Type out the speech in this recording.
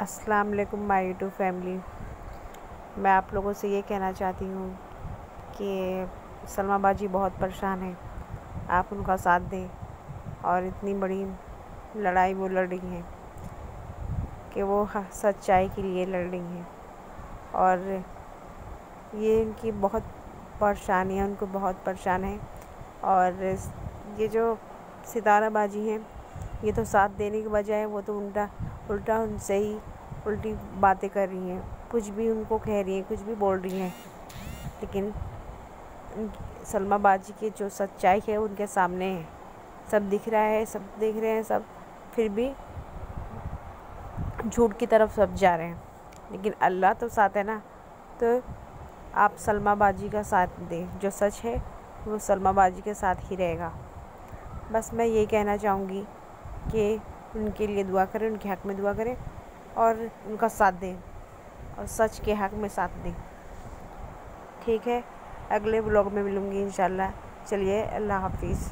अस्सलाम वालेकुम my YouTube family. मैं आप लोगों से ये कहना चाहती हूँ कि सलमा बाजी बहुत परेशान है। आप उनका साथ दें और इतनी बड़ी लड़ाई वो लड़ रही हैं कि वो सच्चाई के लिए लड़ रही हैं। और ये उनकी बहुत परेशानी है उनको बहुत परेशान है। और ये जो सितारा बाजी हैं ये तो साथ देने के बजाय वो तो उल्टा उल्टा उनसे ही उल्टी बातें कर रही हैं। कुछ भी उनको कह रही हैं, कुछ भी बोल रही हैं। लेकिन सलमा बाजी की जो सच्चाई है, उनके सामने है। सब दिख रहा है, सब देख रहे हैं, सब फिर भी झूठ की तरफ़ सब जा रहे हैं। लेकिन अल्लाह तो साथ है ना। तो आप सलमा बाजी का साथ दें। जो सच है, वो सलमा बाजी के साथ ही रहेगा। बस मैं ये कहना चाहूँगी कि उनके लिए दुआ करें, उनके हक़ में दुआ करें और उनका साथ दें और सच के हक़ में साथ दें। ठीक है? अगले ब्लॉग में मिलूँगी इन चलिए, अल्लाह हाफिज़।